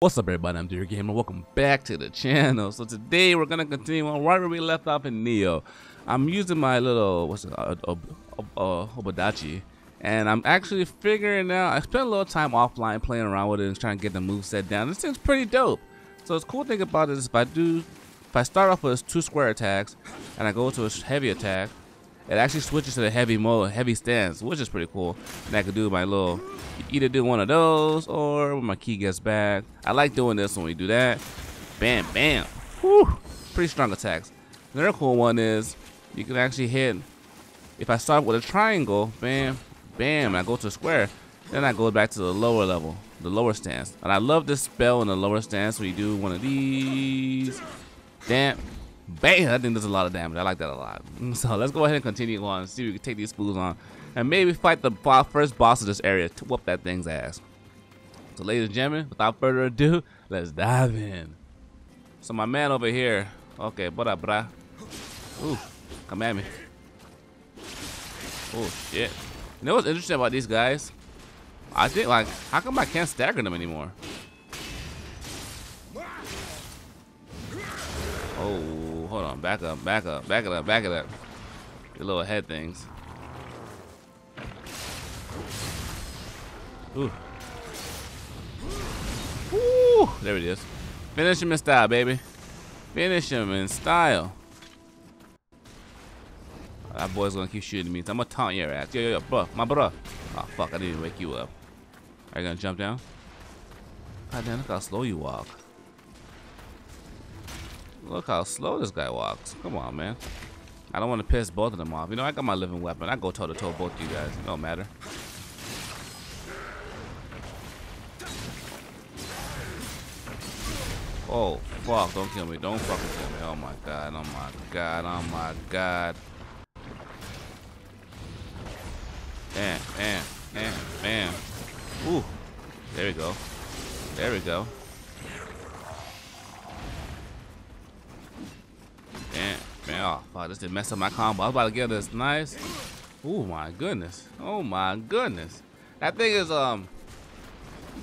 What's up everybody, I'm Dear Gamer, welcome back to the channel. So today we're gonna continue on right where we left off in Nioh. I'm using my little, what's it, uh, uh, uh, Odachi, and I'm actually figuring out, I spent a little time offline playing around with it and trying to get the move set down. This thing's pretty dope. So the cool thing about it is if I do, if I start off with two square attacks, and I go to a heavy attack, it actually switches to the heavy mode, heavy stance, which is pretty cool. And I can do my little, either do one of those or when my key gets back. I like doing this when we do that. Bam, bam. Whew. Pretty strong attacks. Another cool one is you can actually hit, if I start with a triangle, bam, bam, I go to a square, then I go back to the lower level, the lower stance. And I love this spell in the lower stance where you do one of these. Damn, Bam! I think there's a lot of damage. I like that a lot. So let's go ahead and continue on see if we can take these fools on. And maybe fight the first boss of this area to whoop that thing's ass. So ladies and gentlemen, without further ado, let's dive in. So my man over here. Okay, what up, brah? Ooh, come at me. Oh, shit. You know what's interesting about these guys? I think, like, how come I can't stagger them anymore? Oh, hold on. Back up, back up, back it up, back it up. Your little head things. Ooh. Ooh, there it is. Finish him in style, baby. Finish him in style. That boy's gonna keep shooting me. I'm gonna taunt your ass. Yo, yo, yo, bro, my bro. Oh, fuck, I didn't even wake you up. Are you gonna jump down? God damn, look how slow you walk. Look how slow this guy walks. Come on, man. I don't want to piss both of them off. You know, I got my living weapon. I go toe to toe both you guys. It don't matter. Oh, fuck. Don't kill me. Don't fucking kill me. Oh my god. Oh my god. Oh my god. Bam, bam, bam, bam. Ooh. There we go. There we go. Man, oh, fuck, this did mess up my combo. I was about to get this nice. Oh my goodness. Oh my goodness. That thing is, um,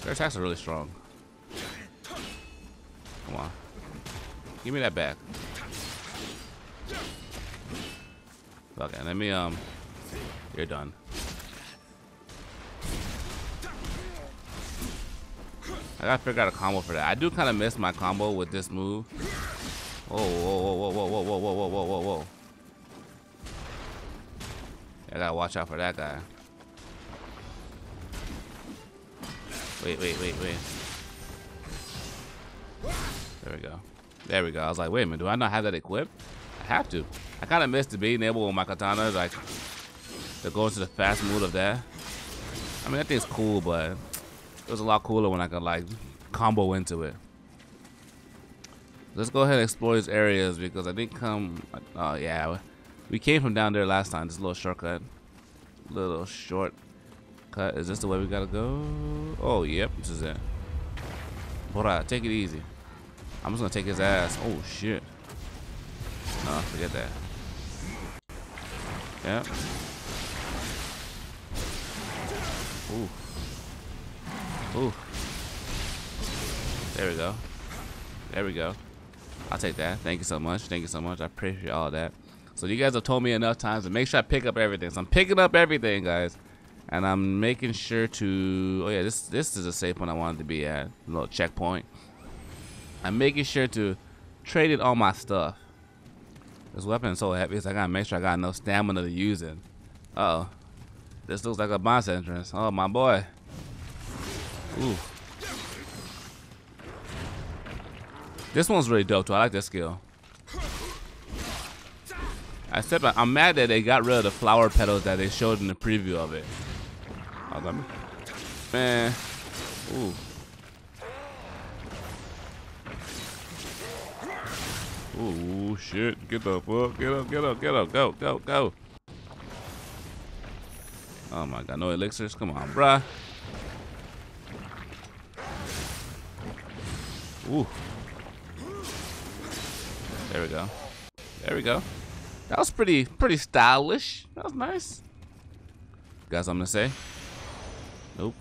their attacks are really strong. Come on. Give me that back. Okay, let me, um, you're done. I gotta figure out a combo for that. I do kind of miss my combo with this move. Whoa, whoa, whoa, whoa, whoa, whoa, whoa, whoa, whoa, whoa, whoa. I gotta watch out for that guy. Wait, wait, wait, wait. There we go. There we go. I was like, wait a minute, do I not have that equipped? I have to. I kind of missed the being able with my katana, like, to go into the fast mode of that. I mean, that thing's cool, but it was a lot cooler when I could, like, combo into it. Let's go ahead and explore these areas because I didn't come. Oh yeah, we came from down there last time. This little shortcut, little short cut. Is this the way we gotta go? Oh yep, this is it. Bora, take it easy. I'm just gonna take his ass. Oh shit. No, forget that. Yep. Ooh. Ooh. There we go. There we go. I'll take that. Thank you so much. Thank you so much. I appreciate all that. So you guys have told me enough times to make sure I pick up everything. So I'm picking up everything, guys. And I'm making sure to... Oh, yeah, this this is a safe one I wanted to be at. A little checkpoint. I'm making sure to trade in all my stuff. This weapon is so heavy, so I gotta make sure I got enough stamina to use it. Uh oh This looks like a boss entrance. Oh, my boy. Ooh. This one's really dope too. I like this skill. I said I'm mad that they got rid of the flower petals that they showed in the preview of it. Oh. Man. Ooh. Ooh, shit. Get up, up. Get up, get up, get up. Go, go, go. Oh my god, no elixirs? Come on, bruh. Ooh. There we go. There we go. That was pretty pretty stylish. That was nice. Got something to say? Nope.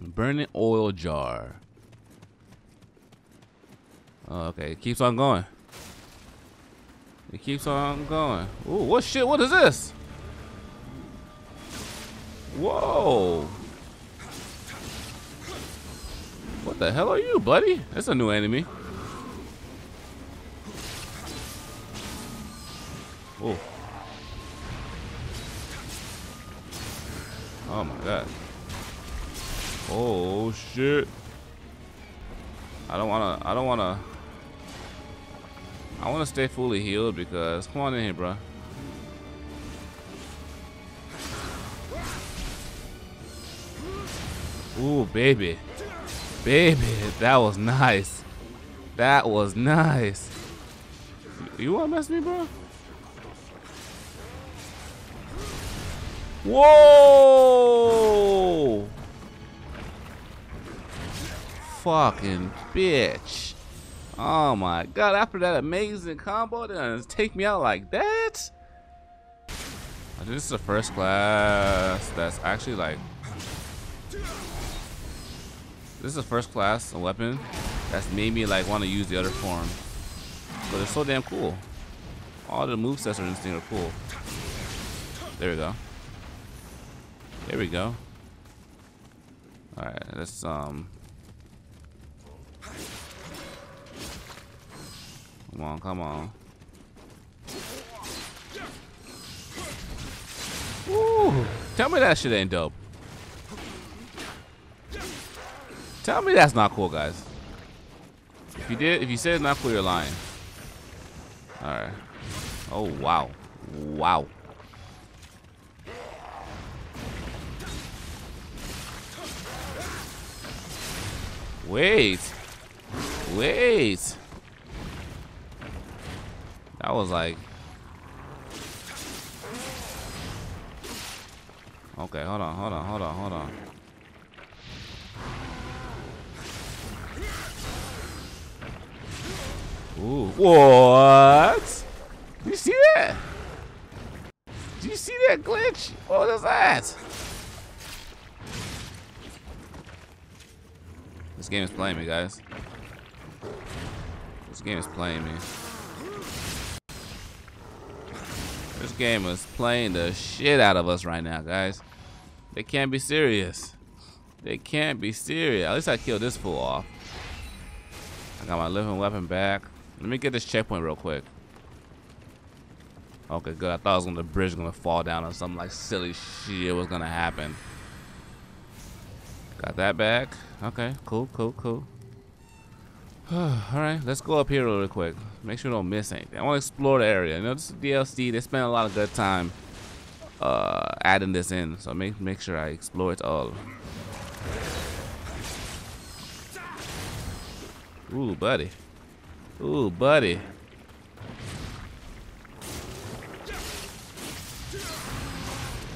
Burning oil jar. Oh, okay, it keeps on going. It keeps on going. Ooh, what shit? What is this? Whoa. What the hell are you, buddy? That's a new enemy. Oh shit. I don't wanna I don't wanna I wanna stay fully healed because come on in here, bro. Ooh, baby. Baby, that was nice. That was nice. You wanna mess me, bro? Whoa! Fucking bitch. Oh my god, after that amazing combo, then take me out like that? I think this is the first class that's actually like... This is the first class, a weapon, that's made me like want to use the other form. But it's so damn cool. All the movesets in this thing are cool. There we go. There we go. Alright, let's um Come on, come on. Tell me that shit ain't dope. Tell me that's not cool, guys. If you did, if you said it's not cool, you're lying. Alright. Oh, wow. Wow. Wait. Wait. That was like... Okay, hold on, hold on, hold on, hold on. Ooh, what? Do you see that? Do you see that glitch? What is that? This game is playing me, guys. This game is playing me. This game is playing the shit out of us right now, guys. They can't be serious. They can't be serious. At least I killed this fool off. I got my living weapon back. Let me get this checkpoint real quick. Okay, good. I thought I was gonna, the bridge gonna fall down or something like silly shit was gonna happen. Got that back. Okay, cool, cool, cool. Alright, let's go up here real quick. Make sure we don't miss anything. I want to explore the area. You know, this is DLC. They spent a lot of good time uh, adding this in. So make make sure I explore it all. Ooh, buddy. Ooh, buddy.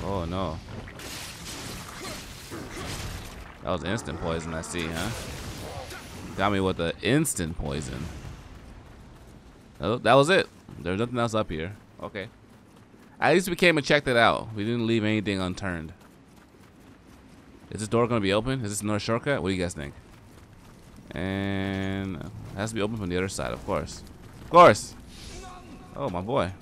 Oh, no. That was instant poison, I see, huh? Got me with the instant poison. Oh, that was it. There's nothing else up here. Okay. At least we came and checked it out. We didn't leave anything unturned. Is this door going to be open? Is this another shortcut? What do you guys think? And it has to be open from the other side, of course. Of course. Oh, my boy.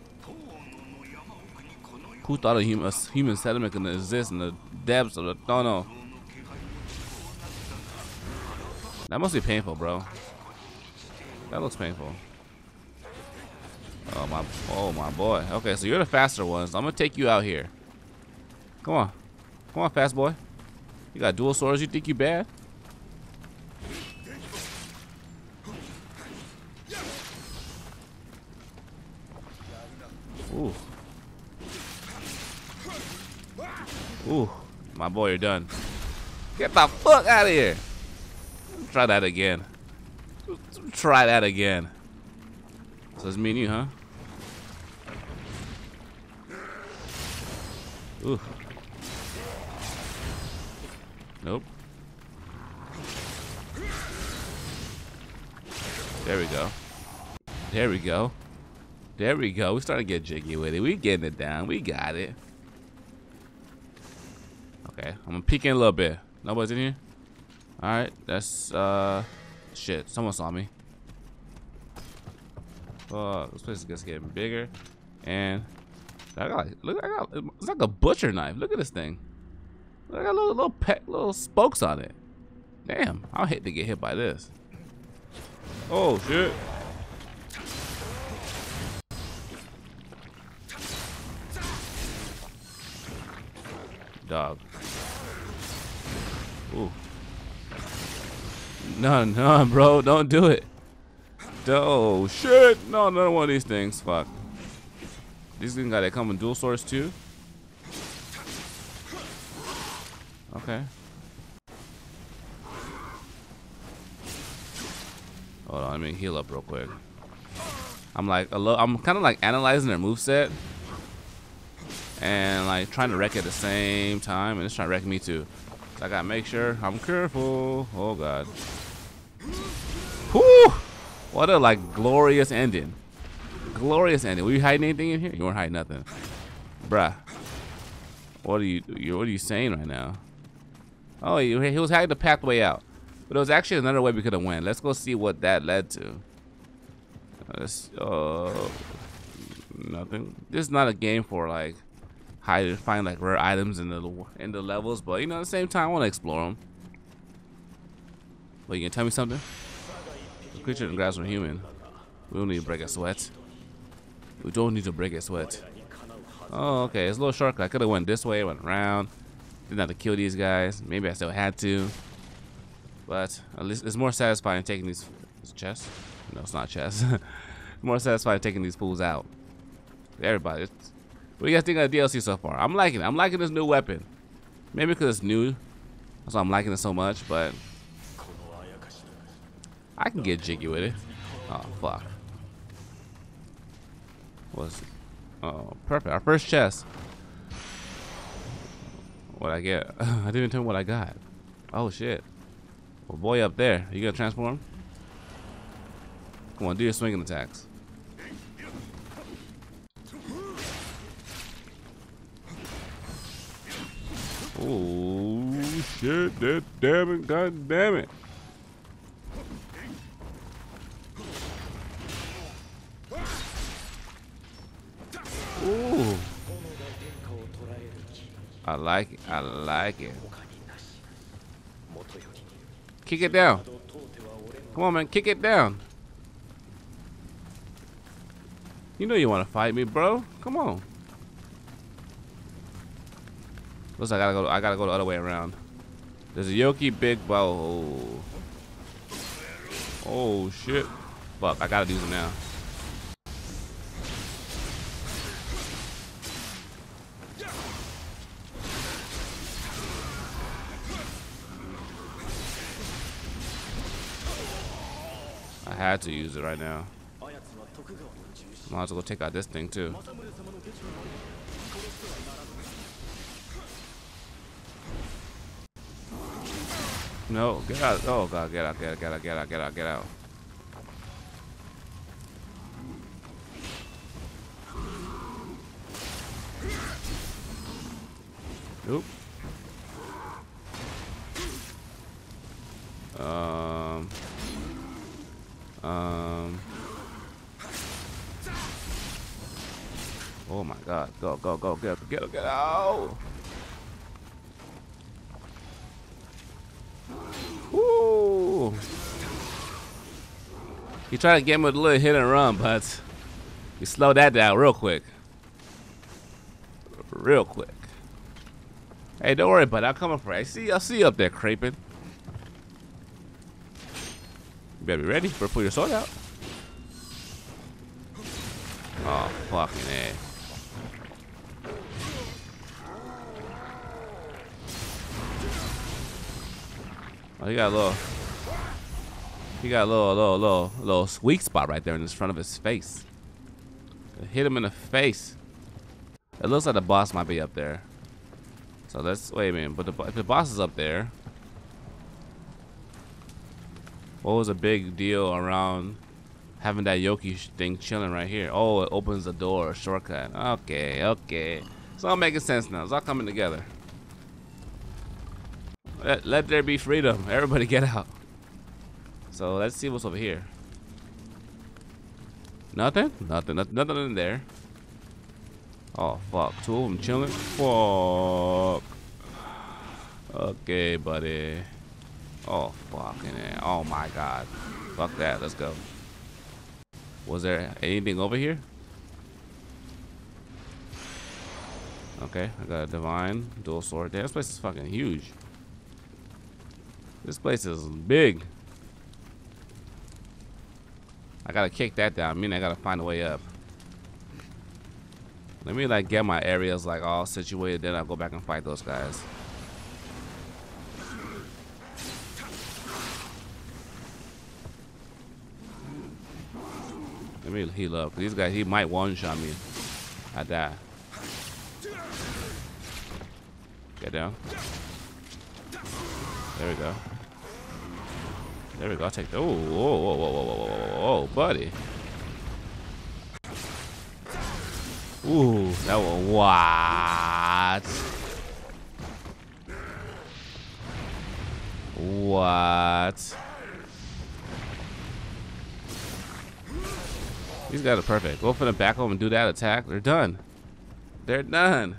Who thought a human, a human settlement could exist in the depths of the... Oh, That must be painful, bro. That looks painful. Oh my oh my boy. Okay, so you're the faster ones. I'm gonna take you out here. Come on. Come on, fast boy. You got dual swords, you think you bad? Ooh. Ooh. My boy, you're done. Get the fuck out of here. Try that again. Try that again. So it's me and you, huh? Ooh. Nope. There we go. There we go. There we go. We starting to get jiggy with it. We getting it down. We got it. Okay, I'm gonna peek in a little bit. Nobody's in here? Alright, that's, uh, shit. Someone saw me. Oh, this place is just getting bigger. And I got, look, I got, it's like a butcher knife. Look at this thing. I got little, little, little spokes on it. Damn, I'll hate to get hit by this. Oh, shit. Dog. Ooh. No, no, bro, don't do it. Oh, shit. No, none one of these things. Fuck. These things got to come in dual swords too. Okay. Hold on, let me heal up real quick. I'm like, I'm kind of like analyzing their move set and like trying to wreck at the same time, and it's trying to wreck me too. So I gotta make sure I'm careful. Oh god. Whew! What a like glorious ending. Glorious ending. Were you hiding anything in here? You weren't hiding nothing, bruh. What are you? What are you saying right now? Oh, he, he was hiding the pathway out. But there was actually another way we could have went. Let's go see what that led to. Let's, uh, nothing. This is not a game for like hide and find like rare items in the in the levels, but you know at the same time I want to explore them. But you can tell me something? The creature in the grass are human. We don't need to break a sweat. We don't need to break a sweat. Oh, okay. It's a little shortcut. I could have went this way, went around. Didn't have to kill these guys. Maybe I still had to. But at least it's more satisfying taking these chests. No, it's not chests. more satisfying taking these fools out. Everybody. What do you guys think of the DLC so far? I'm liking it. I'm liking this new weapon. Maybe because it's new. That's why I'm liking it so much, but I can get jiggy with it. Oh, fuck. Was Oh, perfect. Our first chest. What I get? I didn't tell him what I got. Oh, shit. Well, boy up there. You gonna transform? Come on, do your swinging attacks. Oh shit, that damn it, god damn it. I like it, I like it. Kick it down. Come on, man. Kick it down. You know you want to fight me, bro. Come on. Looks like I gotta go. I gotta go the other way around. There's a Yoki big bow. Oh. shit! Fuck! I gotta use it now. Had to use it right now. Might as well take out this thing too. No, get out. Oh god, get out, get out, get out, get out, get out, get out. Oop. Um um. Oh my God! Go go go get get get out! Woo! He tried to get him with a little hit and run, but you slow that down real quick. Real quick. Hey, don't worry, bud. I'm coming for you. I see, I see you up there, creeping better be ready. for pull your sword out. Oh, fucking A. Oh, he got a little. He got a little, little, little, little weak spot right there in the front of his face. Hit him in the face. It looks like the boss might be up there. So let's wait a minute. But the, if the boss is up there, what was a big deal around having that Yoki thing chilling right here? Oh, it opens the door, shortcut. Okay, okay. It's all making sense now. It's all coming together. Let, let there be freedom. Everybody get out. So let's see what's over here. Nothing? Nothing. Nothing, nothing in there. Oh, fuck. Two of them chilling? Fuck. Okay, buddy. Oh, fucking it. Oh, my God. Fuck that. Let's go. Was there anything over here? Okay, I got a divine dual sword. Damn, this place is fucking huge. This place is big. I gotta kick that down. I mean, I gotta find a way up. Let me like get my areas like all situated. Then I'll go back and fight those guys. Me heal up. These guys, he might one-shot me. I die. Get down. There we go. There we go. I'll take the. Oh, whoa, whoa, whoa, whoa, whoa, whoa, whoa, buddy. Ooh, that was what? What? These guys are perfect. Go for the back home and do that attack. They're done. They're done.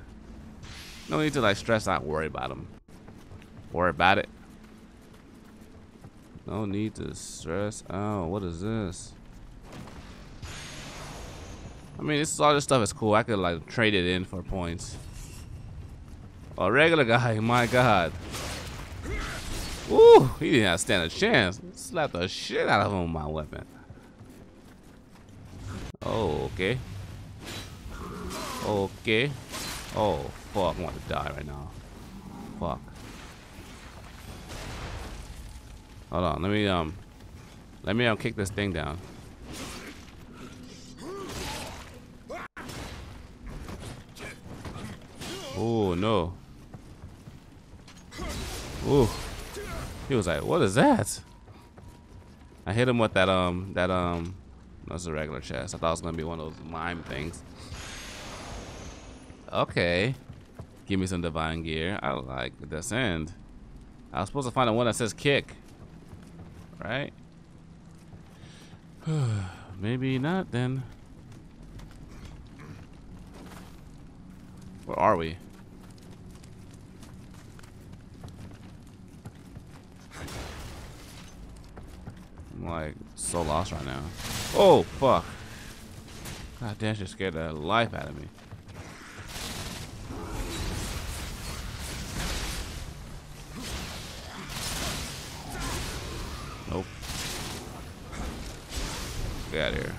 No need to like stress out, worry about them. Worry about it. No need to stress out. What is this? I mean, this all this stuff is cool. I could like trade it in for points. A regular guy, my god. Ooh, he didn't stand a chance. Slapped the shit out of him with my weapon. Okay. Okay. Oh, fuck. I want to die right now. Fuck. Hold on. Let me, um... Let me, um, kick this thing down. Oh, no. Ooh. He was like, what is that? I hit him with that, um, that, um... That's a regular chest. I thought it was to be one of those lime things. Okay. Give me some divine gear. I like this end. I was supposed to find the one that says kick. Right? Maybe not then. Where are we? I'm like so lost right now. Oh, fuck. God damn, she scared the life out of me. Nope. Get out of here.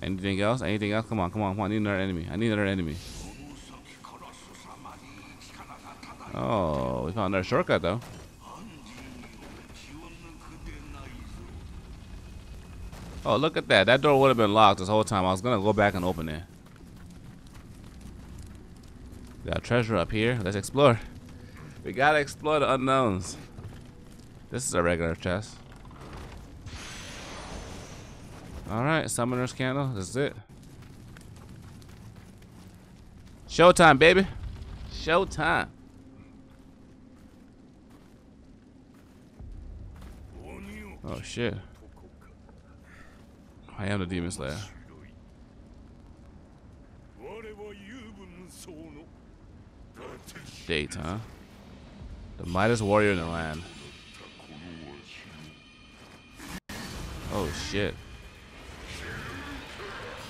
Anything else? Anything else? Come on, come on, come on. I need another enemy. I need another enemy. Oh, we found another shortcut though. Oh, look at that. That door would have been locked this whole time. I was going to go back and open it. Got treasure up here. Let's explore. We got to explore the unknowns. This is a regular chest. Alright, Summoner's Candle. This is it. Showtime, baby. Showtime. Oh, shit. I am the Demon Slayer. Date, huh? The mightiest warrior in the land. Oh shit.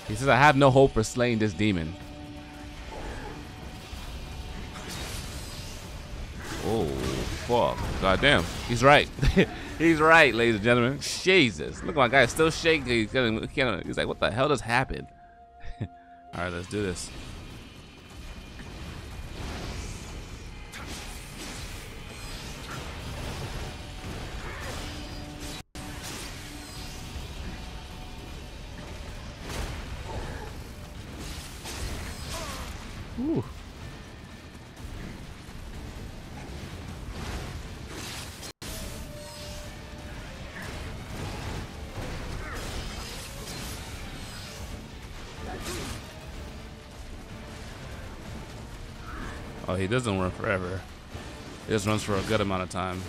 He says I have no hope for slaying this demon. Oh fuck. God damn. He's right. He's right, ladies and gentlemen. Jesus. Look, at my guy still shaking. He's, gonna, he's like, what the hell just happened? All right, let's do this. Ooh. Oh, he doesn't run forever. It just runs for a good amount of time.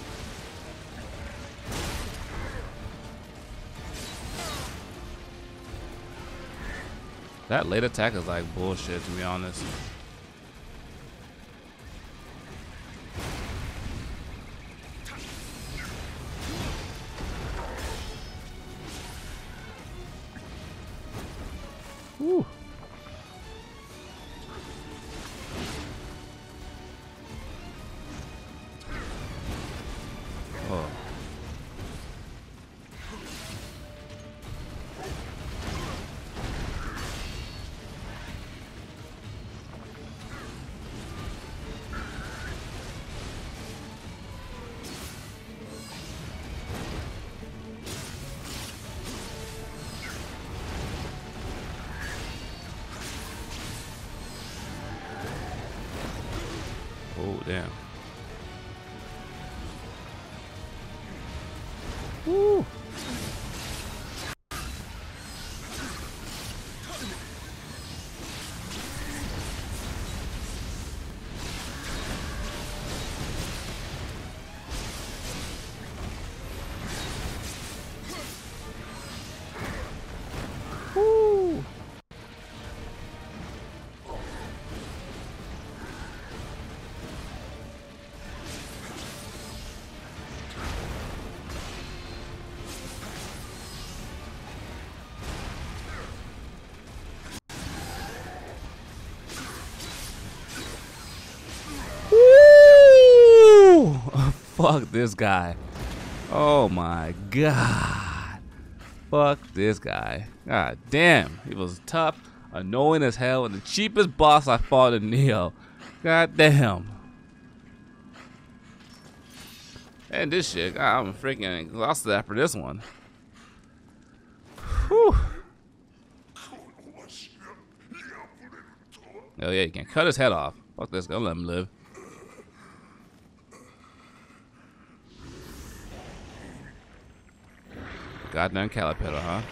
That late attack is like bullshit, to be honest. Fuck this guy. Oh my god. Fuck this guy. God damn. He was tough, annoying as hell, and the cheapest boss I fought in Nioh. God damn. And this shit, God, I'm freaking exhausted after this one. Whew. Oh yeah, you can cut his head off. Fuck this guy, let him live. Goddamn Caterpillar, huh?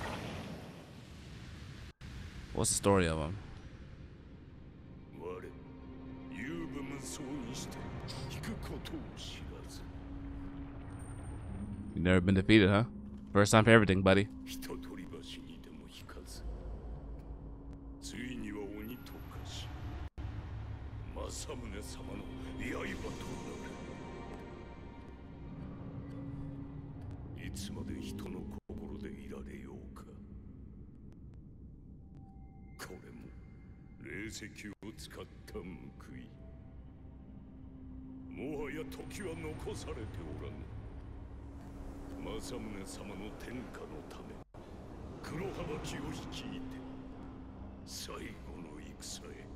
What's the story of him? You've never been defeated, huh? First time for everything, buddy. られようか。これも霊石を使った報い。もはや時は残されておらぬ。政宗様の天下のため黒羽巻を率いて最後の戦へ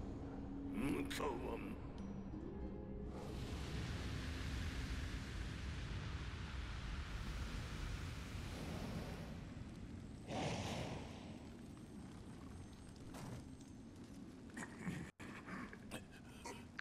向かわん。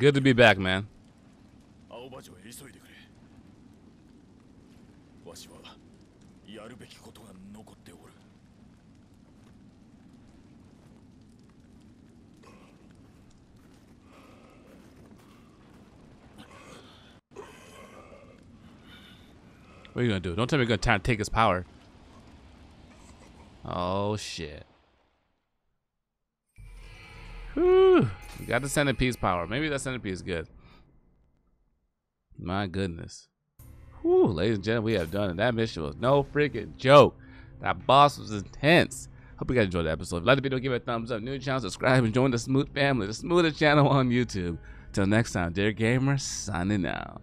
Good to be back, man. What are you gonna do? Don't tell me you're gonna take his power. Oh shit. Whew. We got the centerpiece power. Maybe that centerpiece is good. My goodness. Whew, ladies and gentlemen, we have done it. That mission was no freaking joke. That boss was intense. Hope you guys enjoyed the episode. If you liked the video, give it a thumbs up. New channel, subscribe, and join the Smooth family, the smoothest channel on YouTube. Till next time, dear gamers, signing out.